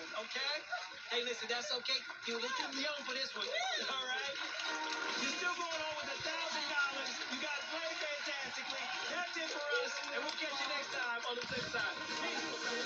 own, okay? Hey, listen, that's okay. You look too young for this one. All right? You're still going on with a thousand dollars. You guys played fantastically. That's it for us, and we'll catch you next time on the flip side. Peace.